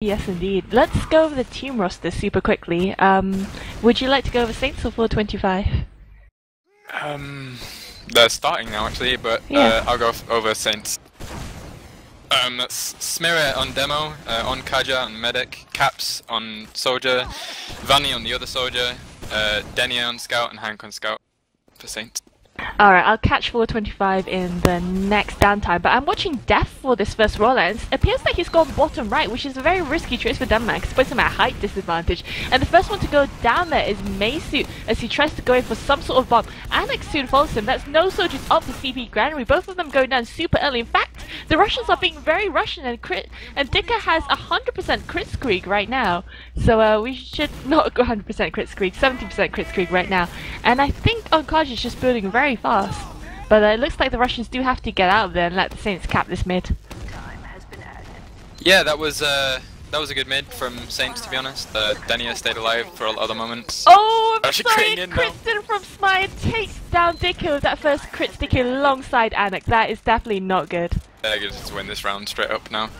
Yes, indeed. Let's go over the team roster super quickly. Um, would you like to go over Saints or 425? Um, they're starting now actually, but Yeah. uh, I'll go over Saints. Um, that's Smira on demo, uh, on Kaja on medic, Caps on soldier, Vanny on the other soldier, uh, Denia on scout, and Hank on scout for Saints. Alright, I'll catch 425 in the next downtime, but I'm watching Def for this first rollout, and appears like he's gone bottom right, which is a very risky choice for Denmark, it puts him at height disadvantage. And the first one to go down there is Maysuit, as he tries to go in for some sort of bomb. Alex soon follows him, that's no soldiers up for CP Granary, both of them going down super early. In fact, the Russians are being very Russian, and crit, and Dika has 100% crit streak right now. So uh, we should not go 100% crit streak, 70% crit streak right now. And I think Onkaj is just building very fast. But uh, it looks like the Russians do have to get out of there and let the Saints cap this mid. Yeah, that was uh, that was a good mid from Saints to be honest. Uh, Denia stayed alive for a lot of moments. Oh, I'm sorry. Kristen from Smire takes down Dicko with that first crit stick alongside Anik. That is definitely not good. They're good to win this round straight up now.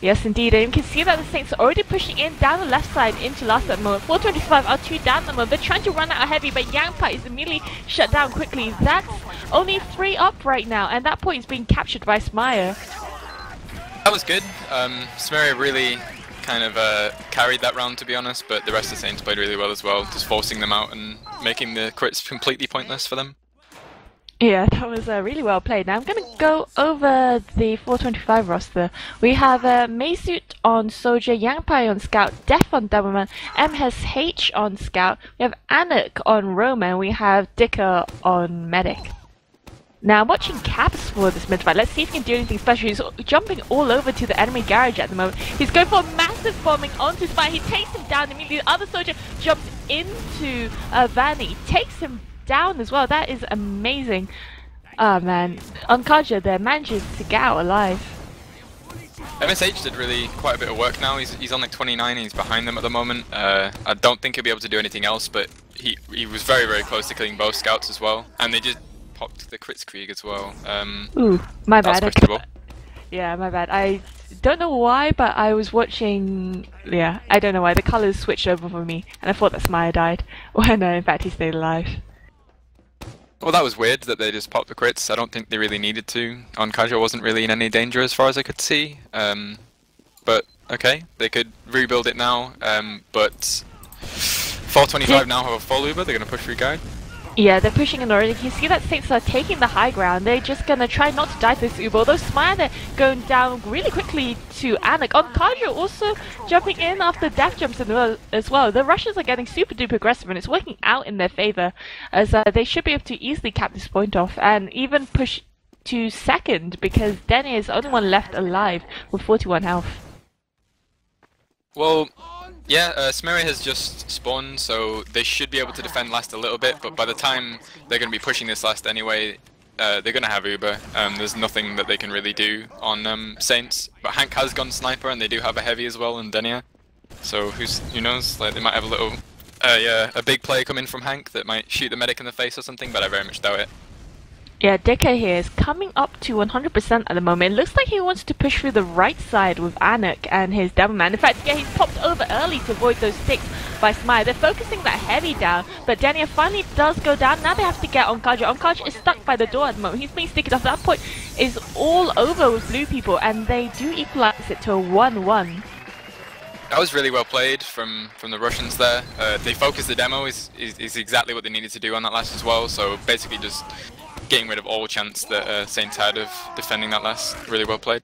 Yes, indeed, and you can see that the Saints are already pushing in down the left side into last at the moment. 425 are two down the moment. They're trying to run out heavy, but Yangpa is immediately shut down quickly. That's only three up right now, and that point is being captured by Smire. That was good. Um, really kind of uh, carried that round to be honest, but the rest of the Saints played really well as well, just forcing them out and making the crits completely pointless for them. Yeah, that was uh, really well played. Now I'm going to go over the 425 roster. We have uh, Maysuit on Soldier, Yangpai on Scout, Def on Demoman, MSH on Scout, we have Anik on Roman, we have Dicker on Medic. Now I'm watching Caps for this mid fight. Let's see if he can do anything special. He's jumping all over to the enemy garage at the moment. He's going for massive bombing onto Spy. He takes him down immediately. The other soldier jumps into uh, Vanny, takes him down as well. That is amazing. Oh man, on Onkaja there manages to get out alive. MSH did really quite a bit of work now. He's, he's on like 29, he's behind them at the moment. Uh, I don't think he'll be able to do anything else, but he he was very very close to killing both scouts as well. And they just popped the Kritzkrieg as well. Um, Ooh, my bad. Questionable. Yeah, my bad. I don't know why, but I was watching. Yeah, I don't know why. The colors switched over for me, and I thought that Smire died. When uh, in fact he stayed alive. Well, that was weird that they just popped the crits. I don't think they really needed to. On Kaja wasn't really in any danger as far as I could see. Um, but okay, they could rebuild it now. Um, but 425 now have a full Uber. They're gonna push through guide. Yeah, they're pushing in already. You see that Saints are taking the high ground. They're just gonna try not to die to this Uber. Although Smire they're going down really quickly to Anik. On Kaja also jumping in after Death jumps as well. The Russians are getting super duper aggressive and it's working out in their favor as uh, they should be able to easily cap this point off and even push to second because Denny is the only one left alive with 41 health. Well, yeah, uh, Smeria has just spawned, so they should be able to defend last a little bit, but by the time they're going to be pushing this last anyway, uh, they're going to have Uber. Um, there's nothing that they can really do on um, Saints, but Hank has gone Sniper, and they do have a Heavy as well in Denia. So who's who knows, like they might have a little, uh, yeah, a big play coming from Hank that might shoot the medic in the face or something, but I very much doubt it. Yeah, Deka here is coming up to 100% at the moment. It looks like he wants to push through the right side with Anik and his Demoman. In fact, yeah, he's popped over early to avoid those sticks by Smire. They're focusing that heavy down, but Dania finally does go down. Now they have to get Onkaja. Onkaja is stuck by the door at the moment. He's being sticky off. That point is all over with blue people, and they do equalize it to a 1-1. That was really well played from from the Russians there. Uh, they focused the demo is, is is exactly what they needed to do on that last as well. So basically just getting rid of all chance that uh, Saints had of defending that last. Really well played.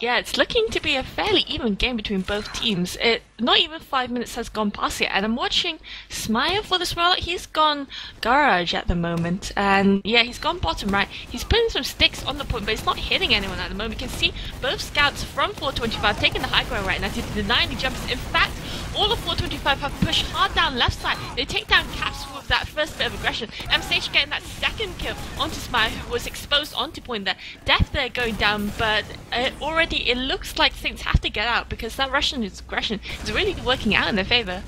Yeah, it's looking to be a fairly even game between both teams. It not even five minutes has gone past yet, and I'm watching Smile for this rollout. He's gone garage at the moment, and yeah, he's gone bottom right. He's putting some sticks on the point, but it's not hitting anyone at the moment. You can see both scouts from 425 taking the high ground right now to deny any jumps. In fact, all of 425 have pushed hard down left side. They take down Caps with that first bit of aggression. MSH getting that second kill onto Smile, who was exposed onto point there. Death there going down, but uh, already it looks like things have to get out because that Russian aggression is really working out in their favor.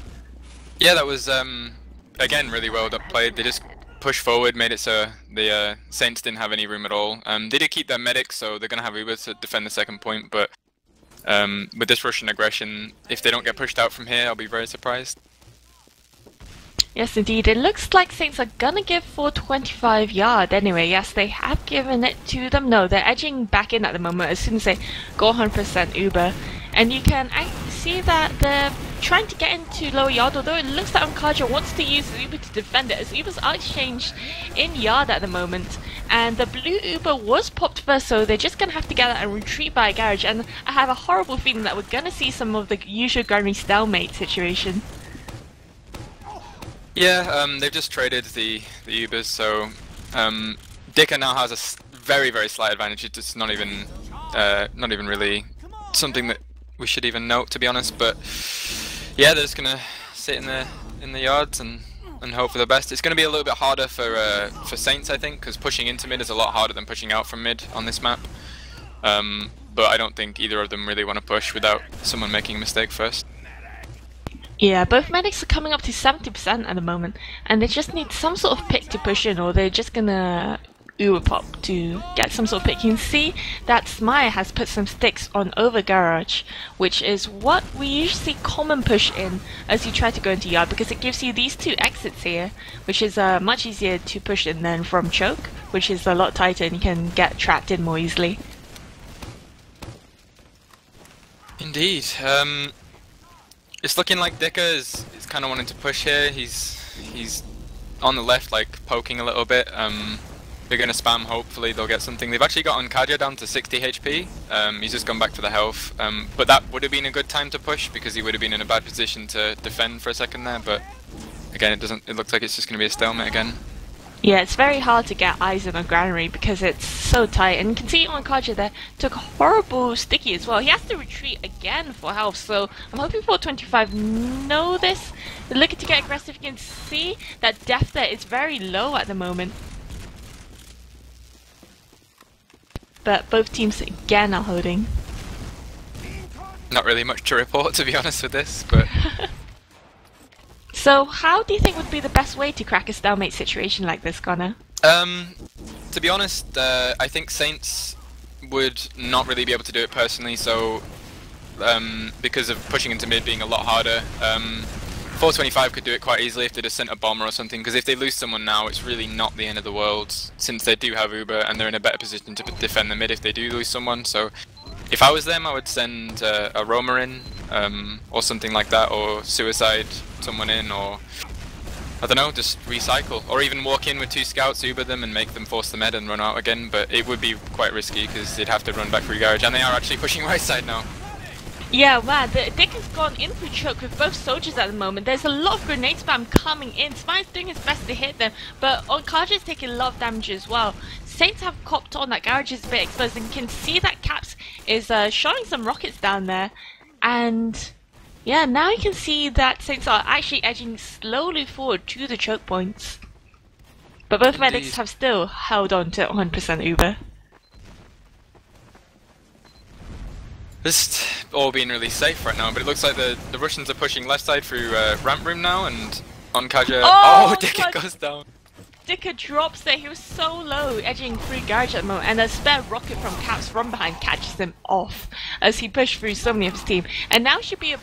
Yeah, that was um, again really well played. They just pushed forward, made it so the uh, Saints didn't have any room at all. Um, they did keep their medics, so they're gonna have Uber to defend the second point. But Um, with this Russian aggression, if they don't get pushed out from here, I'll be very surprised. Yes, indeed. It looks like Saints are gonna give 425 yard anyway. Yes, they have given it to them. No, they're edging back in at the moment as soon as they go 100% Uber. And you can see that they're trying to get into lower yard, although it looks like Onkaja wants to use Uber to defend it, as Uber's outchanged in yard at the moment. And the blue Uber was popped first, so they're just going to have to get out and retreat by a garage. And I have a horrible feeling that we're going to see some of the usual Granary stalemate situation. Yeah, um, they've just traded the, the Ubers, so um, Dicker now has a very, very slight advantage. It's not even, uh, not even really something that we should even note, to be honest. But yeah, they're just gonna sit in the in the yards and and hope for the best. It's going to be a little bit harder for uh, for Saints, I think, because pushing into mid is a lot harder than pushing out from mid on this map. Um, but I don't think either of them really want to push without someone making a mistake first. Yeah, both medics are coming up to 70% at the moment, and they just need some sort of pick to push in, or they're just gonna Uberpop to get some sort of pick. You can see that Smire has put some sticks on over garage, which is what we usually common push in as you try to go into yard because it gives you these two exits here, which is uh, much easier to push in than from choke, which is a lot tighter and you can get trapped in more easily. Indeed. Um, it's looking like Dicker is, is kind of wanting to push here. He's he's on the left, like poking a little bit. Um, they're going to spam, hopefully they'll get something. They've actually got Onkaja down to 60 HP, um, he's just gone back for the health. Um, but that would have been a good time to push because he would have been in a bad position to defend for a second there, but again it doesn't. It looks like it's just going to be a stalemate again. Yeah, it's very hard to get eyes on a granary because it's so tight. And you can see Onkaja there took horrible sticky as well. He has to retreat again for health, so I'm hoping 425 know this. They're looking to get aggressive. You can see that death there is very low at the moment. But both teams again are holding. Not really much to report, to be honest, with this, but. so, how do you think would be the best way to crack a stalemate situation like this, Connor? Um, to be honest, uh, I think Saints would not really be able to do it personally. So, um, because of pushing into mid being a lot harder, um, 425 could do it quite easily if they just sent a bomber or something, because if they lose someone now, it's really not the end of the world, since they do have Uber, and they're in a better position to defend the mid if they do lose someone, so if I was them, I would send uh, a roamer in, um, or something like that, or suicide someone in, or I don't know, just recycle, or even walk in with two scouts, Uber them, and make them force the med and run out again, but it would be quite risky, because they'd have to run back through garage, and they are actually pushing right side now. Yeah, wow, the Dick has gone in for choke with both soldiers at the moment. There's a lot of grenade spam coming in. Smile's doing his best to hit them, but Onkaja is taking a lot of damage as well. Saints have copped on that garage is a bit exposed and can see that Caps is uh, showing some rockets down there. And yeah, now you can see that Saints are actually edging slowly forward to the choke points. But both Indeed. medics have still held on to 100% Uber. Just all being really safe right now, but it looks like the, the Russians are pushing left side through uh, ramp room now, and Onkaja. Oh, oh Dicker goes down. Dicker drops there. He was so low, edging through garage at the moment, and a spare rocket from Caps from behind catches him off as he pushed through so many of his team. And now should be a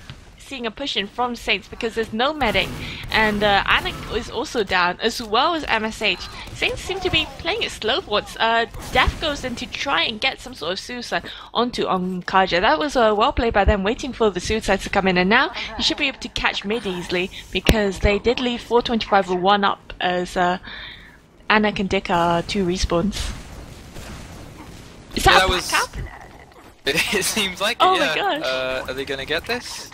seeing a push in from Saints because there's no medic and uh, Anik is also down as well as MSH. Saints seem to be playing it slow once. Uh, Death goes in to try and get some sort of suicide onto Onkaja. That was uh, well played by them waiting for the suicides to come in and now you should be able to catch mid easily because they did leave 425 with one up as uh, Anik and Dick are two respawns. Is that yeah, a that was... It, it, seems like oh it, yeah. my gosh. Uh, are they gonna get this?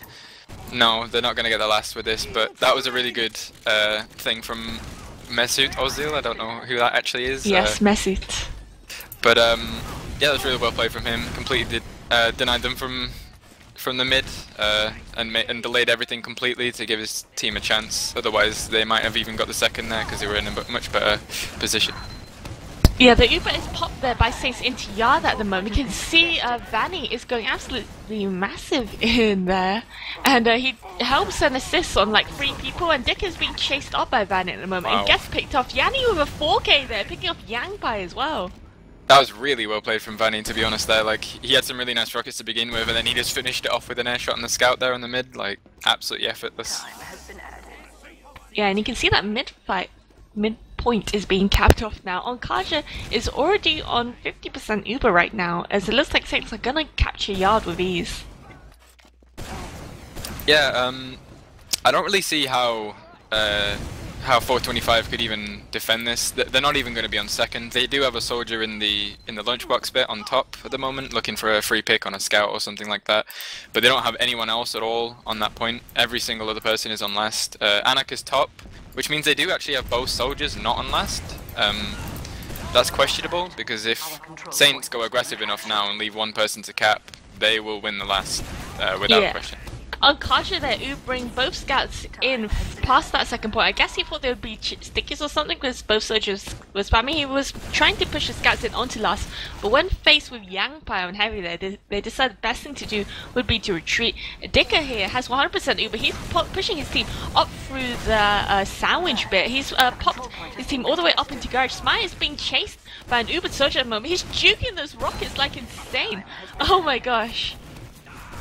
No, they're not going to get the last with this, but that was a really good uh, thing from Mesut Ozil. I don't know who that actually is. Yes, uh, Mesut. But um, yeah, that was really well played from him. Completely did, uh, denied them from from the mid uh, and and delayed everything completely to give his team a chance. Otherwise, they might have even got the second there because they were in a much better position. Yeah, the Uber is popped there by Saints into Yard at the moment. You can see uh, Vanny is going absolutely massive in there. And uh, he helps and assists on like three people. And Dick is being chased up by Vanny at the moment. Wow. And gets picked off. Yanni with a 4k there, picking up Yang Pai as well. That was really well played from Vanny, to be honest. There, like he had some really nice rockets to begin with, and then he just finished it off with an air shot on the scout there in the mid, like absolutely effortless. Yeah, and you can see that mid fight, mid point is being capped off now. Onkaja is already on 50% Uber right now, as it looks like Saints are gonna capture yard with ease. Yeah, um, I don't really see how uh, how 425 could even defend this. They're not even going to be on second. They do have a soldier in the in the lunchbox bit on top at the moment, looking for a free pick on a scout or something like that. But they don't have anyone else at all on that point. Every single other person is on last. Uh, Anak is top, which means they do actually have both soldiers not on last. Um, that's questionable because if Saints go aggressive enough now and leave one person to cap, they will win the last uh, without Yeah. question. Unconscious that bring both scouts in past that second point. I guess he thought there would be stickies or something because both soldiers were spamming. He was trying to push the scouts in onto last, but when faced with Yangpai on heavy there, they, they decided the best thing to do would be to retreat. Dicker here has 100% Uber. He's pu- pushing his team up through the uh, sandwich bit. He's uh, popped his team all the way up into garage. Smite is being chased by an Uber soldier at the moment. He's juking those rockets like insane. Oh my gosh.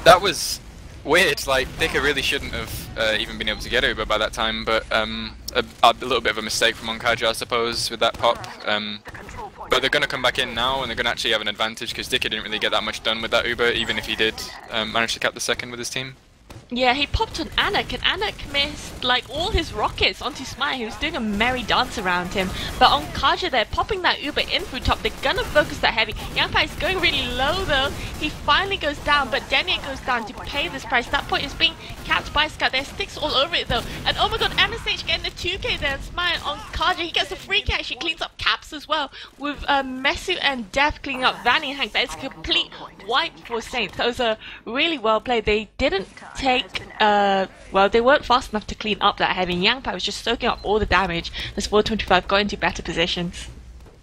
That was weird. Like Dicker really shouldn't have uh, even been able to get Uber by that time, but um, a, a little bit of a mistake from Onkaja, I suppose, with that pop. Um, but they're going to come back in now, and they're going to actually have an advantage because Dicker didn't really get that much done with that Uber, even if he did um, manage to cap the second with his team. Yeah, he popped on Anak, and Anak missed like all his rockets onto Smite. He was doing a merry dance around him. But on Kaja, they're popping that Uber in through top. They're gonna focus that heavy. Yangpai is going really low though. He finally goes down, but Denier goes down to pay this price. That point is being capped by Scout. There's sticks all over it though. And oh my god, MSH getting the 2k there. And Smite on Kaja, he gets a free catch. He cleans up caps as well. With uh, Mesu and Dev cleaning up Vanny and Hank. That is a complete wipe for Saints. That was a really well played. They didn't take uh well they weren't fast enough to clean up that heavy. Yangpai was just soaking up all the damage as 425 got into better positions.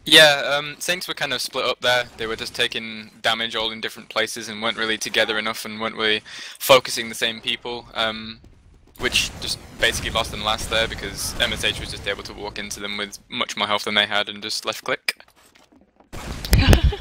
Yeah, um, Saints were kind of split up there. They were just taking damage all in different places and weren't really together enough and weren't really focusing the same people, um, which just basically lost them last there because MSH was just able to walk into them with much more health than they had and just left click.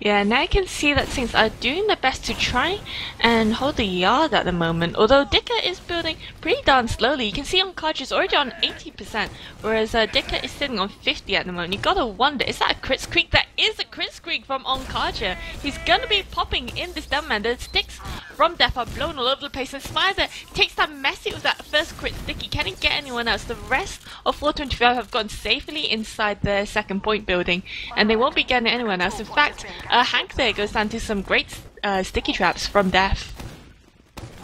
Yeah, now I can see that things are doing their best to try and hold the yard at the moment. Although Dicker is building pretty darn slowly. You can see Onkaj is already on 80%, whereas uh, Dicker is sitting on 50 at the moment. You gotta wonder, is that a crit squeak? That is a crit squeak from Onkaja. He's gonna be popping in this dumb man. The sticks from Death are blown all over the place, and Spider takes that messy with that first crit sticky. Can not get anyone else? The rest of 425 have gone safely inside the second point building, and they won't be getting anyone else. In fact, uh, Hank there goes down to some great uh, sticky traps from Death.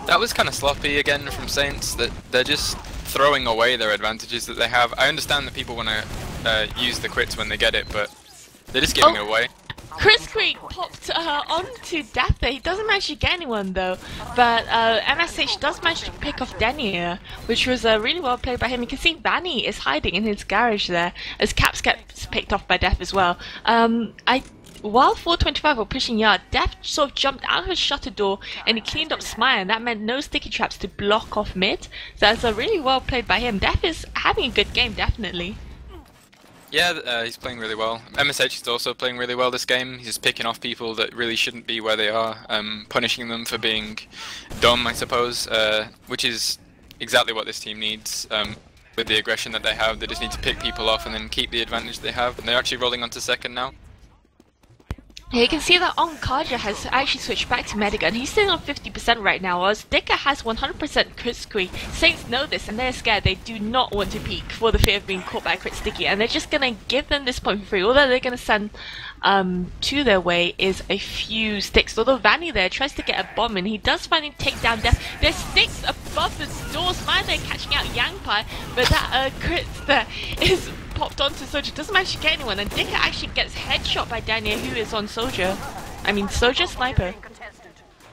That was kind of sloppy again from Saints. That they're just throwing away their advantages that they have. I understand that people want to uh, use the crits when they get it, but they're just giving Oh. it away. Kritzkrieg popped uh, onto Death there. He doesn't manage to get anyone though, but uh, MSH does manage to pick off Denier, which was uh, really well played by him. You can see Vanny is hiding in his garage there, as Caps gets picked off by Death as well. Um, I. While 425 were pushing yard, Death sort of jumped out of his shutter door and he cleaned up Smire, and that meant no sticky traps to block off mid. So that's a really well played by him. Death is having a good game, definitely. Yeah, uh, he's playing really well. MSH is also playing really well this game. He's just picking off people that really shouldn't be where they are, um, punishing them for being dumb, I suppose, uh, which is exactly what this team needs. Um, with the aggression that they have, they just need to pick people off and then keep the advantage they have. And they're actually rolling onto second now. You can see that Onkaja has actually switched back to Medigun. He's sitting on 50% right now, whereas Dicker has 100% crit squeak. Saints know this and they're scared. They do not want to peek for the fear of being caught by crit sticky, and they're just gonna give them this point for free. All that they're gonna send um, to their way is a few sticks. Although Vanny there tries to get a bomb and he does finally take down Death. There's sticks above the doors. Finally they're catching out Yangpai, but that uh, crit there is popped onto Soldier. Doesn't manage to get anyone, and Dicker actually gets headshot by Daniel, who is on Soldier. I mean, Soldier Sniper.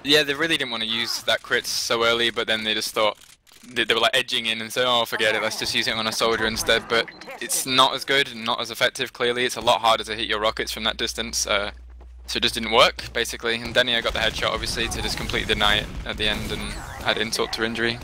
Yeah, they really didn't want to use that crit so early, but then they just thought they, they were like edging in and said, "Oh, forget it. Let's just use it on a soldier instead." But it's not as good and not as effective. Clearly, it's a lot harder to hit your rockets from that distance. Uh, so it just didn't work, basically. And Denier got the headshot, obviously, to just completely deny it at the end and add insult to injury.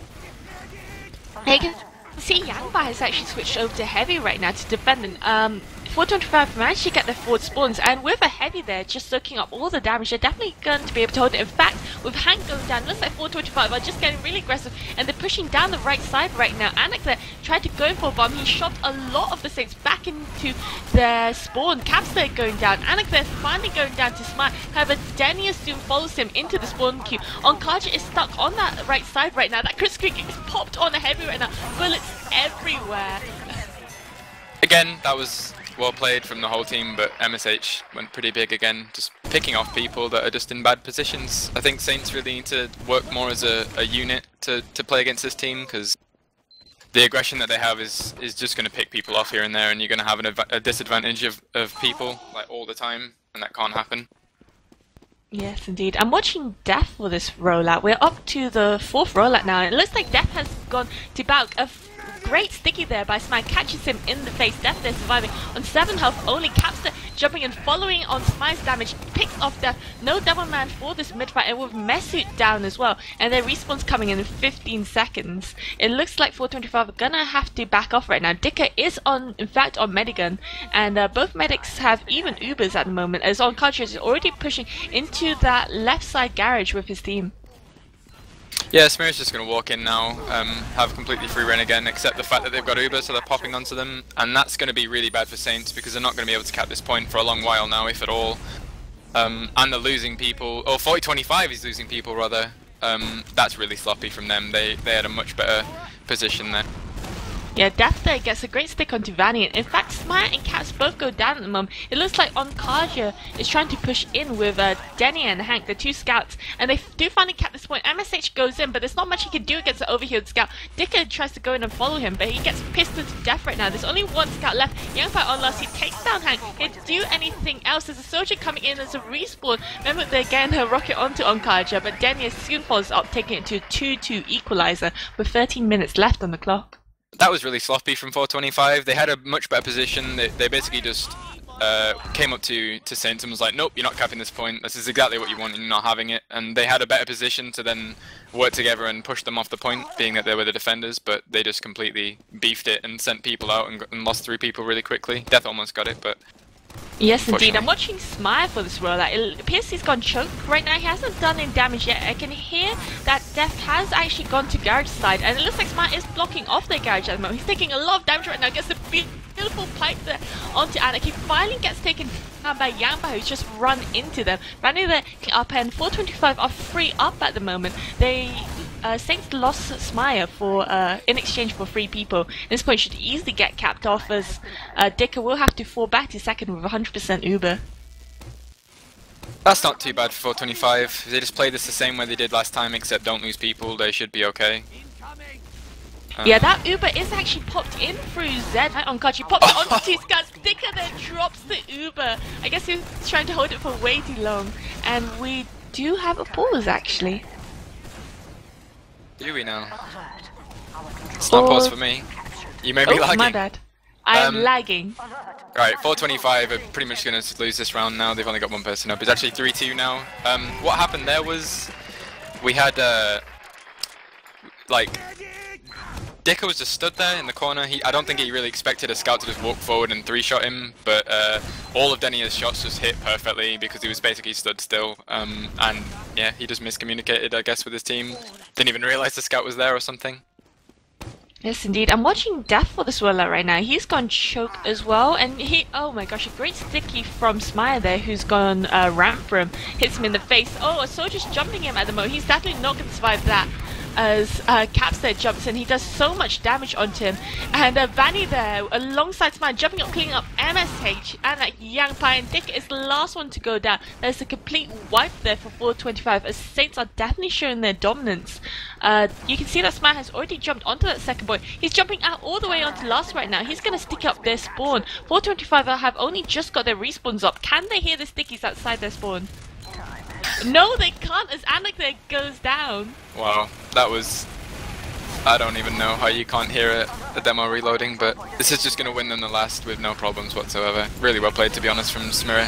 You can see Yangpai has actually switched over to heavy right now to defend. And, um, 425 managed to get the forward spawns, and with a heavy there just soaking up all the damage, they're definitely going to be able to hold it. In fact, with Hank going down, looks like 425 are just getting really aggressive, and they're pushing down the right side right now. Anik there tried to go for a bomb. He shot a lot of the Saints back into their spawn. Caps there going down. Anik there finally going down to Smart. However, Denia soon follows him into the spawn queue. Onkaja is stuck on that right side right now. That Kritzkrieg is popped on the heavy right now. Bullets everywhere. Again, that was well played from the whole team, but MSH went pretty big again, just picking off people that are just in bad positions. I think Saints really need to work more as a, a unit to, to play against this team, because the aggression that they have is is just going to pick people off here and there, and you're going to have an, a disadvantage of, of people like all the time, and that can't happen. Yes, indeed. I'm watching Death for this rollout. We're up to the fourth rollout now. It looks like Death has gone to Balk. A great sticky there by Smite catches him in the face. Death there surviving on 7 health only. Capster jumping and following on Smite's damage. Picks off Death. No double man for this mid fight and with Mesut down as well. And their respawn's coming in 15 seconds. It looks like 425 are gonna have to back off right now. Dicker is on, in fact, on Medigun. And uh, both medics have even Ubers at the moment as on is already pushing into that left side garage with his team. Yeah, Smear's just going to walk in now, um, have completely free reign again, except the fact that they've got Uber, so they're popping onto them, and that's going to be really bad for Saints because they're not going to be able to cap this point for a long while now, if at all. Um, and they're losing people, or 40-25 is losing people rather. Um, that's really sloppy from them. They they had a much better position there. Yeah, Death gets a great stick onto Valiant. In fact, Smite and Caps both go down at the moment. It looks like Onkaja is trying to push in with uh, Denny and Hank, the two scouts, and they do finally cap this point. MSH goes in, but there's not much he can do against the overhealed scout. Dicker tries to go in and follow him, but he gets pissed to death right now. There's only one scout left. Youngfire on last, he takes down Hank. He do anything else. There's a soldier coming in as a respawn. Remember, they're getting her rocket onto Onkaja, but Denny soon falls up, taking it to a 2-2 equalizer with 13 minutes left on the clock that was really sloppy from 425. They had a much better position. They, they basically just uh, came up to to Saints and was like, "Nope, you're not capping this point. This is exactly what you want, and you're not having it." And they had a better position to then work together and push them off the point, being that they were the defenders. But they just completely beefed it and sent people out and, and lost three people really quickly. Death almost got it, but Yes, indeed. I'm watching Smile for this rollout. It appears he's gone choke right now. He hasn't done any damage yet. I can hear that Death has actually gone to garage side, and it looks like Smile is blocking off the garage at the moment. He's taking a lot of damage right now. Gets a beautiful pipe there onto Anik. He finally gets taken down by Yamba, who's just run into them. Randy there up and 425 are free up at the moment. They uh, Saints lost Smire for uh, in exchange for three people. At this point, should easily get capped off as uh, Dicker will have to fall back to second with 100% Uber. That's not too bad for 425. If they just play this the same way they did last time, except don't lose people, they should be okay. yeah, that Uber is actually popped in through Z on Kachi. Popped oh. onto two scouts. Dicker then drops the Uber. I guess he was trying to hold it for way too long. And we do have a pause actually. Do we now? It's not pause for me. You may be oh, lagging. my bad. I am um, lagging. Right, 425 are pretty much going to lose this round now. They've only got one person up. It's actually 3-2 now. Um, what happened there was we had, uh, like, Dicker was just stood there in the corner. He, I don't think he really expected a scout to just walk forward and three-shot him, but uh, all of Denia's shots just hit perfectly because he was basically stood still. Um, and yeah, he just miscommunicated, I guess, with his team. Didn't even realize the scout was there or something. Yes, indeed. I'm watching Death for this Swirler right now. He's gone choke as well, and he, oh my gosh, a great sticky from Smire there, who's gone uh, ramp for him, hits him in the face. Oh, a soldier's jumping him at the moment. He's definitely not going to survive that as uh, Caps there jumps in. He does so much damage onto him. And uh, Vanny there, alongside Smile, jumping up, cleaning up MSH, and uh, Yang Pai and Dick is the last one to go down. There's a complete wipe there for 425, as Saints are definitely showing their dominance. Uh, you can see that Smile has already jumped onto that second boy. He's jumping out all the way onto last right now. He's going to stick up their spawn. 425 have only just got their respawns up. Can they hear the stickies outside their spawn? No, they can't as Anik goes down. Wow, that was... I don't even know how you can't hear it, the demo reloading, but this is just going to win them the last with no problems whatsoever. Really well played, to be honest, from Smira.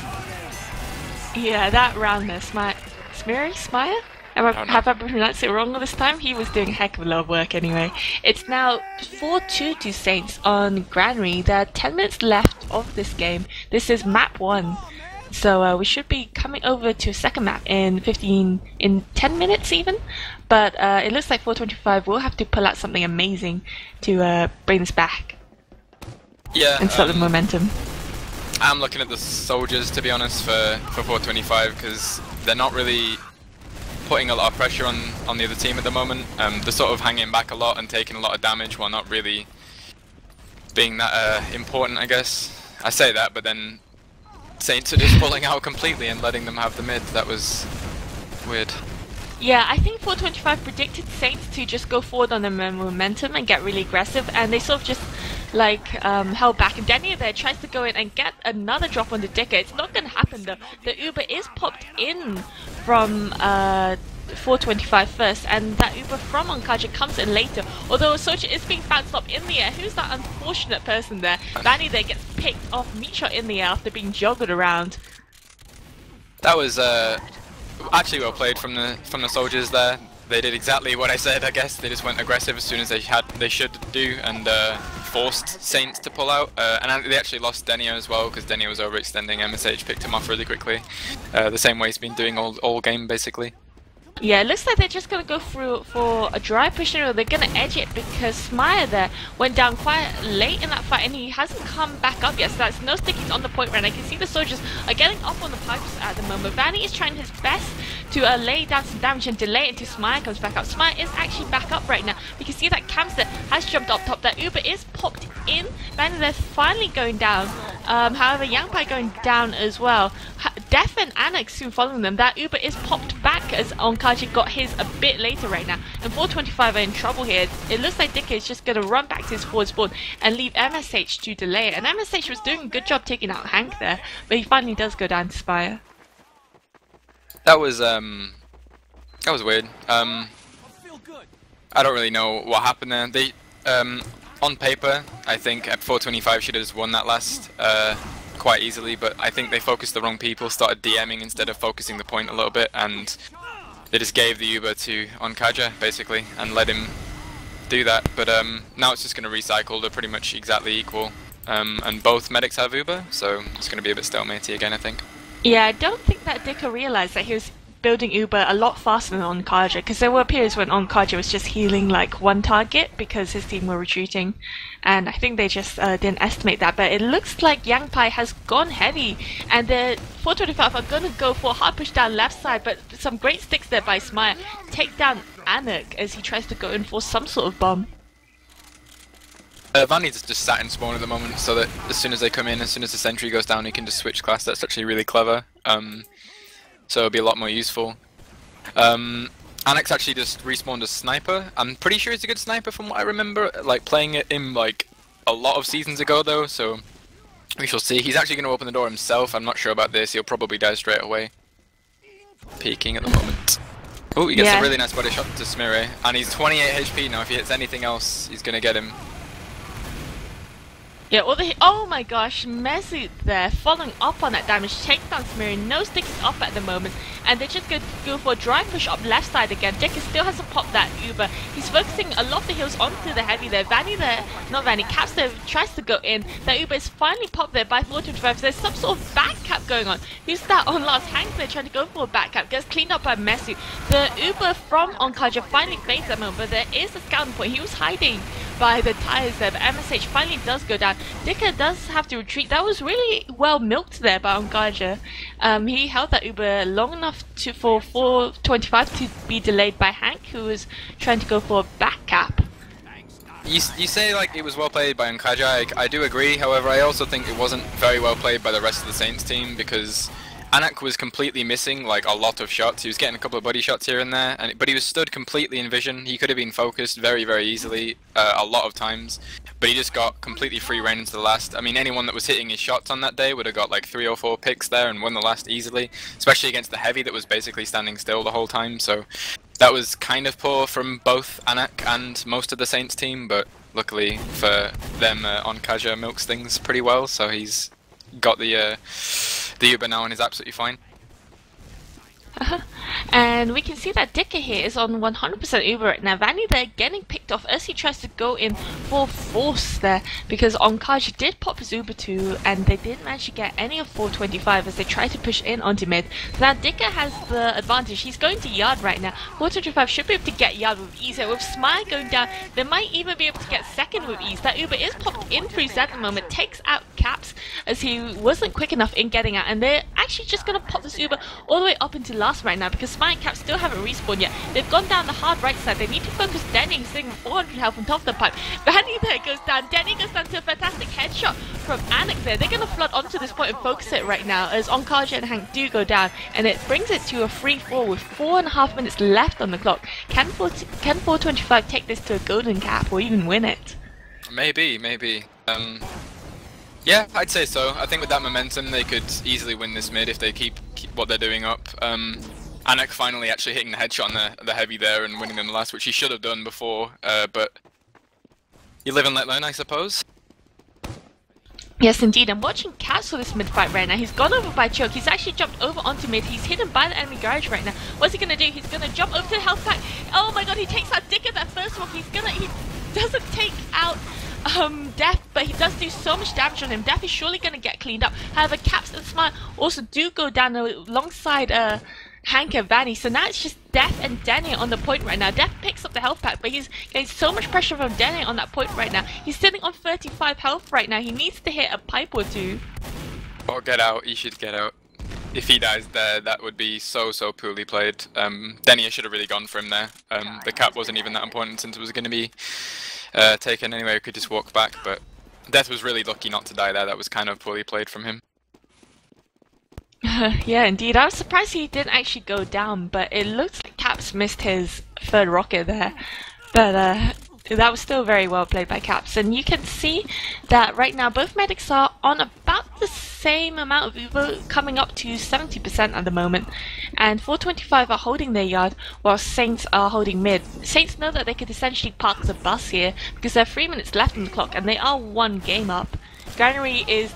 Yeah, that round there, Smire... Smire? Have I, know. have I pronounced it wrong this time? He was doing a heck of a lot of work anyway. It's now 4-2 to Saints on Granary. There are 10 minutes left of this game. This is map 1. So uh, we should be coming over to a second map in 15, in 10 minutes even. But uh, it looks like 425 will have to pull out something amazing to uh, bring this back Yeah. and start the um, momentum. I'm looking at the soldiers to be honest for for 425 because they're not really putting a lot of pressure on on the other team at the moment. Um, they're sort of hanging back a lot and taking a lot of damage while not really being that uh, important, I guess. I say that, but then Saints are just pulling out completely and letting them have the mid. That was weird. Yeah, I think 425 predicted Saints to just go forward on the momentum and get really aggressive, and they sort of just like um, held back. And Danny there tries to go in and get another drop on the Dicker. It's not going to happen though. The Uber is popped in from uh, 425 first, and that Uber from Onkaja comes in later. Although Socha is being bounced up in the air. Who's that unfortunate person there? Danny there gets picked off, shot in the air after being joggled around. That was uh, actually well played from the from the soldiers there. They did exactly what I said. I guess they just went aggressive as soon as they had they should do and uh, forced Saints to pull out. Uh, and they actually lost Denio as well because Denio was overextending. MSH picked him off really quickly, uh, the same way he's been doing all all game basically. Yeah, it looks like they're just gonna go through for a dry push or they're gonna edge it because Smire there went down quite late in that fight and he hasn't come back up yet. So that's no stickies on the point right. I can see the soldiers are getting up on the pipes at the moment. Vanny is trying his best to uh, lay down some damage and delay it until Smire comes back up. Smire is actually back up right now. We can see that Camster has jumped up top. That Uber is popped in. There finally going down. Um, however, Yangpai going down as well. Def and Annex soon following them. That Uber is popped back as Onkaji got his a bit later right now. And 425 are in trouble here. It looks like Dicker is just going to run back to his forward spawn and leave MSH to delay it. And MSH was doing a good job taking out Hank there, but he finally does go down to Spire. That was um, that was weird. Um, I don't really know what happened there. They um, on paper, I think at 425 should have won that last uh, quite easily, but I think they focused the wrong people, started DMing instead of focusing the point a little bit, and they just gave the Uber to Onkaja basically and let him do that. But um, now it's just going to recycle. They're pretty much exactly equal, um, and both medics have Uber, so it's going to be a bit stalematy again, I think. Yeah, I don't think that Dicker realized that he was building Uber a lot faster than Onkaja, because there were periods when Onkaja was just healing like one target because his team were retreating, and I think they just uh, didn't estimate that. But it looks like Yangpai has gone heavy, and the 425 are going to go for a hard push down left side, but some great sticks there by Smire. Take down Anik as he tries to go in for some sort of bomb. Uh, Vanny's just sat in spawn at the moment, so that as soon as they come in, as soon as the sentry goes down, he can just switch class. That's actually really clever. Um, so it'll be a lot more useful. Um, Annex actually just respawned as sniper. I'm pretty sure he's a good sniper from what I remember, like playing it in like a lot of seasons ago though. So we shall see. He's actually going to open the door himself. I'm not sure about this. He'll probably die straight away. Peeking at the moment. Oh, he gets Yeah. a really nice body shot to Smire, and he's 28 HP now. If he hits anything else, he's going to get him. Yeah, all the oh my gosh, Mesut there following up on that damage, takedown Smeary, no sticks up at the moment, and they're just to go for a dry push up left side again. Dicker still hasn't popped that Uber. He's focusing a lot of the heals onto the heavy there. Vanny there, not Vanny, Caps there tries to go in. That Uber is finally popped there by 425. So there's some sort of back cap going on. Who's that on last? Hank there trying to go for a back cap, gets cleaned up by Mesut. The Uber from Onkaja finally fades that moment, but there is a scouting point. He was hiding by the tires there, but MSH finally does go down. Dicker does have to retreat. That was really well milked there by Ongaja. Um, he held that Uber long enough to for 425 to be delayed by Hank, who was trying to go for a back cap. You, you say like it was well played by Nkaja, I, I do agree, however I also think it wasn't very well played by the rest of the Saints team because Anak was completely missing like a lot of shots, he was getting a couple of buddy shots here and there, and but he was stood completely in vision, he could have been focused very very easily uh, a lot of times, but he just got completely free reign into the last, I mean anyone that was hitting his shots on that day would have got like 3 or 4 picks there and won the last easily, especially against the heavy that was basically standing still the whole time, so that was kind of poor from both Anak and most of the Saints team, but luckily for them, uh, Onkaja milks things pretty well, so he's got the uh, the Uber now is absolutely fine. And we can see that Dicker here is on 100% Uber right now. Vanny there getting picked off as he tries to go in full force there because Onkaj did pop his Uber too and they didn't manage to get any of 425 as they try to push in onto mid. So now Dicker has the advantage. He's going to yard right now. 425 should be able to get yard with ease. With Smile going down, they might even be able to get second with ease. That Uber is popped in Z at the moment, takes out Caps as he wasn't quick enough in getting out and they're actually just going to pop this Uber all the way up into last right now because Smile and Caps still haven't respawned yet. They've gone down the hard right side. They need to focus Denny sitting with 400 health on top of the pipe. Vanny there goes down. Denny goes down to a fantastic headshot from Anik there. They're going to flood onto this point and focus it right now as Onkaja and Hank do go down and it brings it to a free fall with four and a half minutes left on the clock. Can, 4, can 425 take this to a golden cap or even win it? Maybe, maybe. Um, yeah, I'd say so. I think with that momentum, they could easily win this mid if they keep what they're doing up. Um, Anik finally actually hitting the headshot on the, the heavy there and winning them the last, which he should have done before, uh, but you live and let learn, I suppose. Yes, indeed. I'm watching Caps for this mid fight right now. He's gone over by Choke. He's actually jumped over onto mid. He's hidden by the enemy garage right now. What's he gonna do? He's gonna jump over to the health pack. Oh my god, he takes out Dick at that first one. He's gonna. He doesn't take out um, Death, but he does do so much damage on him. Death is surely going to get cleaned up. However, Caps and Smile also do go down alongside uh, Hank and Vanny. So now it's just Death and Denny on the point right now. Death picks up the health pack, but he's getting so much pressure from Denny on that point right now. He's sitting on 35 health right now. He needs to hit a pipe or two. Or get out. He should get out. If he dies there, that would be so, so poorly played. Um, Denny should have really gone for him there. Um, the cap wasn't even that important since it was going to be uh, taken anyway. We could just walk back, but Death was really lucky not to die there. That was kind of poorly played from him. yeah, indeed. I was surprised he didn't actually go down, but it looks like Caps missed his third rocket there. But uh, that was still very well played by Caps. And you can see that right now both medics are on about the same amount of Uber, coming up to 70% at the moment. And 425 are holding their yard, while Saints are holding mid. Saints know that they could essentially park the bus here, because they're 3 minutes left on the clock, and they are one game up. Granary is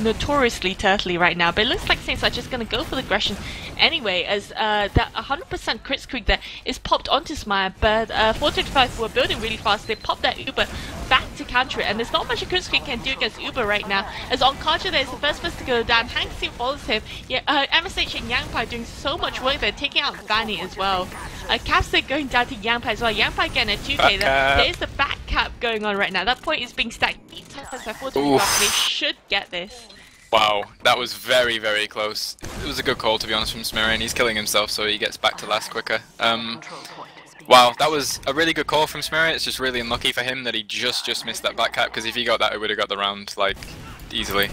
notoriously turtly right now, but it looks like Saints are just going to go for the aggression anyway, as uh, that 100% crit streak there is popped onto Smile, but uh, 425 were building really fast, they popped that Uber back to counter it, and there's not much a crit streak can do against Uber right now, as Onkaja there is the first person to go down, Hank follows him, yeah, uh, MSH and Yangpai doing so much work. There, taking out Vanny as well. Uh, Capstick going down to Yangpai as well, Yangpai getting a 2k there, there is the back cap going on right now, that point is being stacked. Eight times by 425, they should get this. Wow, that was very, very close. It was a good call, to be honest, from Smirren. He's killing himself, so he gets back to last quicker. Um, wow, that was a really good call from Smirren. It's just really unlucky for him that he just just missed that back cap, because if he got that, he would have got the round, like, easily.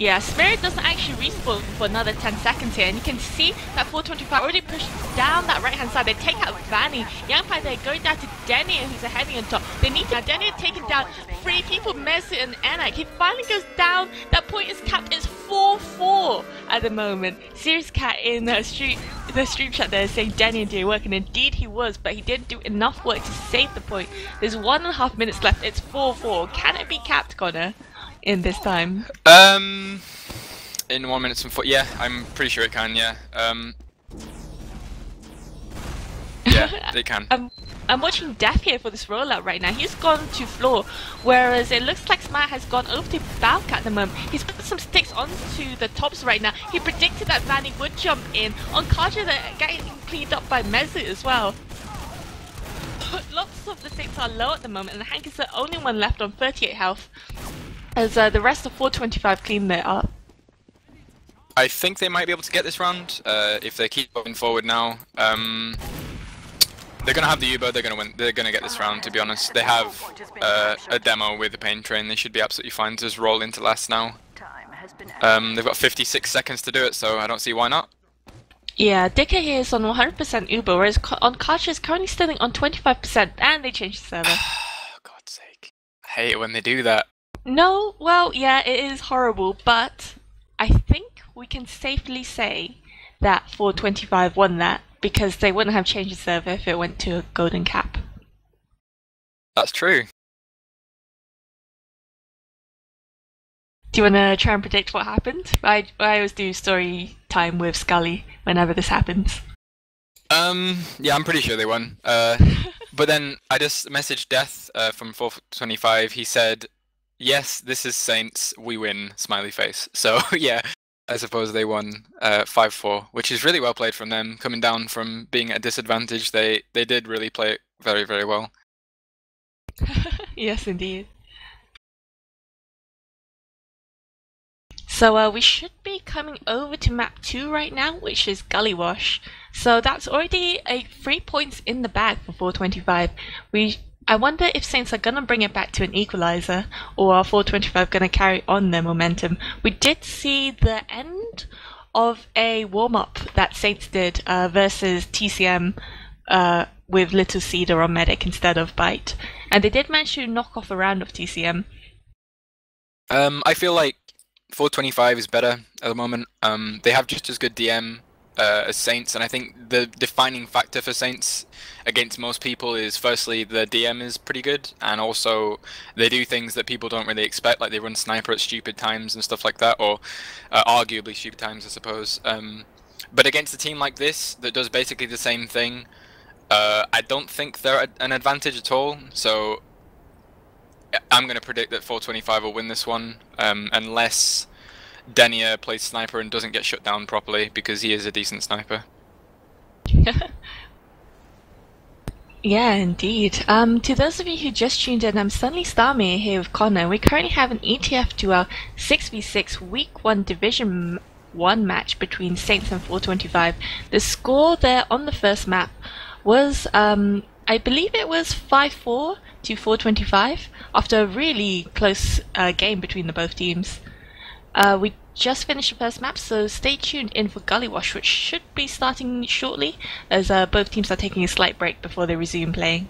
Yeah, Spirit doesn't actually respawn for another 10 seconds here, and you can see that 425 already pushed down that right-hand side. They take out Vanny. Yangpai, they're going down to Denny, who's heading on top. They need to... Now, Denny taking down three people, Messi and Anak. He finally goes down. That point is capped. It's 4-4 at the moment. Serious Cat in the street, the stream chat there saying Denny doing work, and indeed he was, but he didn't do enough work to save the point. There's one and a half minutes left. It's 4-4. Can it be capped, Connor? In this time? Um, in one minute and four. Yeah, I'm pretty sure it can. Yeah. Um. Yeah, they can. I'm, I'm watching Death here for this rollout right now. He's gone to floor, whereas it looks like Smart has gone over to Balk at the moment. He's put some sticks onto the tops right now. He predicted that Vanny would jump in. On Kaja, the getting cleaned up by Mezu as well. Lots of the sticks are low at the moment, and Hank is the only one left on 38 health as uh, the rest of 425 clean their up. I think they might be able to get this round uh, if they keep moving forward now. Um, they're gonna have the Uber. They're gonna win. They're gonna get this round. To be honest, they have uh, a demo with the pain train. They should be absolutely fine to just roll into last now. Um, they've got 56 seconds to do it, so I don't see why not. Yeah, Dicker here is on 100% Uber, whereas on Karcher is currently standing on 25%, and they changed the server. God's sake. I hate it when they do that. No, well, yeah, it is horrible, but I think we can safely say that 425 won that because they wouldn't have changed the server if it went to a golden cap. That's true. Do you want to try and predict what happened? I, I always do story time with Scully whenever this happens. Um, yeah, I'm pretty sure they won. Uh, but then I just messaged Death uh, from 425. He said, "Yes, this is Saints. We win." Smiley face. So yeah, I suppose they won uh, five four, which is really well played from them. Coming down from being at a disadvantage, they they did really play very very well. yes, indeed. So uh, we should be coming over to map 2 right now, which is Gullywash. So that's already a 3 points in the bag for 425. We I wonder if Saints are going to bring it back to an equalizer, or are 425 going to carry on their momentum. We did see the end of a warm-up that Saints did uh, versus TCM uh, with Little Cedar on Medic instead of Bite. And they did manage to knock off a round of TCM. Um, I feel like 425 is better at the moment. Um, they have just as good DM uh, as Saints, and I think the defining factor for Saints against most people is firstly the DM is pretty good, and also they do things that people don't really expect, like they run sniper at stupid times and stuff like that, or uh, arguably stupid times, I suppose. Um, but against a team like this that does basically the same thing, uh, I don't think they're an advantage at all. So I'm going to predict that 425 will win this one, um, unless Denier plays sniper and doesn't get shut down properly because he is a decent sniper. yeah, indeed. Um, to those of you who just tuned in, I'm Sunny Starmere here with Connor. We currently have an ETF2L 6v6 Week 1 Division 1 match between Saints and 425. The score there on the first map was, um, I believe it was 5-4 to 425 after a really close uh, game between the both teams. Uh, we just finished the first map, so stay tuned in for Gullywash, which should be starting shortly, as uh, both teams are taking a slight break before they resume playing.